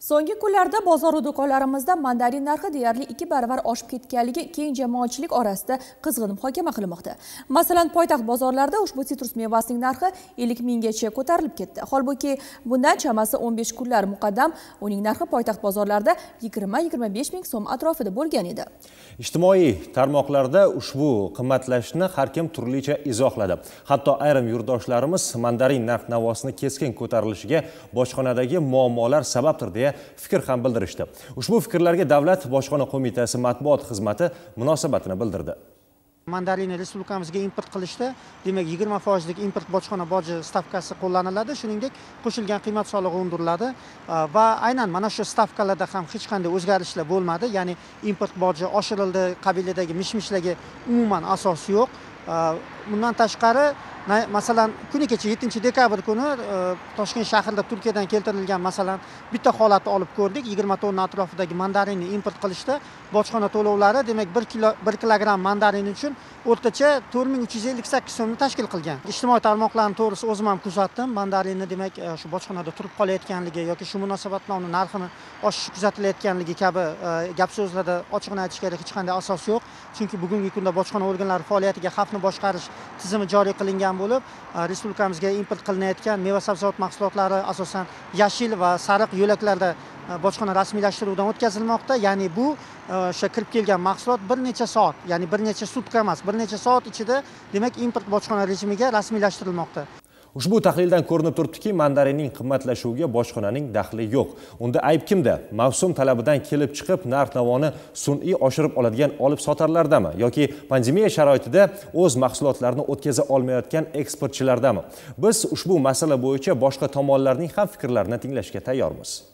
So'nggi kunlarda bozor do'konlarimizda mandarin narxi deyarli ikki baravar oshib ketganligi keng jamoatchilik orasida qizg'in muhokama qilinmoqda. Masalan, poytaxt bozorlarida ushbu sitrus mevasining narxi 50 minggacha ko'tarilib ketdi. Holbuki, bundan chamasi 15 kunlar muqaddam uning narxi poytaxt bozorlarida 20-25 ming so'm atrofida bo'lgan edi. Ijtimoiy tarmoqlarda ushbu qimmatlashishni har kim turlicha izohladi. Hatto ayrim yurtdoshlarimiz mandarin narx-navosini keskin ko'tarilishiga bojxonadagi muammolar sababdir deya fikr ham bildirishdi. Ushbu fikrlarga davlat bojxona qo'mitasi matbuot xizmati munosabatini bildirdi. Mandarinni respublikamizga import qilishda demak yigirma foizlik import bojxona boji stavkasi qo'llaniladi shuningdek qo'shilgan qiymat solig'i undiriladi. Va aynan mana shu stavkalarda ham hech qanday o'zgarishlar bo'lmadi ya'ni import boji oshirildi qabilidagi mish mishlarga umuman asos yo'q. Э, bundan tashqari masalan kuni kecha yettinchi dekabr kuni e, toshkent shahrida turkiyadan keltirilgan masalan bitta holatni olib ko'rdik. Yigirma tonna atrofidagi mandarinni import qilishda bojxona to'lovlari demak bir kilo bir kilogramm mandarin uchun o'rtacha to'rt ming uch yuz ellik sakkiz so'mni tashkil qilgan. Ijtimoiy tarmoqlarni to'g'risi o'zim ham kuzatdim. Mandarinni demak e, shu bojxonada turib qolayotganligi yoki shu munosabat bilan uni narxini oshishi kuzatilayotganligi kabi e, gap so'zlarda ochig'ini aytish kerak hech qanday asos yo'q. Chunki bugungi kunda bojxona organlari faoliyatiga xavfni boshqarish tizimi joriy qilingan bo'lib e, respublikamizga import qilinayotgan meva sabzavot mahsulotlari asosan yashil va sariq yo'laklarda E, bojxona rasmiylashtiruvdan o'tkazilmoqda. Ya'ni bu e, o'sha kirib kelgan mahsulot bir necha soat ya'ni bir necha sutka emas bir necha soat ichida demak import bojxona rejimiga rasmiylashtirilmoqda. Ushbu tahlildan ko'rinib turibdiki mandarinning qimmatlashuviga bojxonaning daxli yo'q. Unda ayb kimda? Mavsum talabidan kelib chiqib narx navoni sun'iy oshirib oladigan olib sotarlardami yoki pandemiya sharoitida o'z mahsulotlarini o'tkaza olmayotgan eksportchilardami? Biz ushbu masala bo'yicha boshqa tomonlarning ham fikrlarini tinglashga tayyormiz.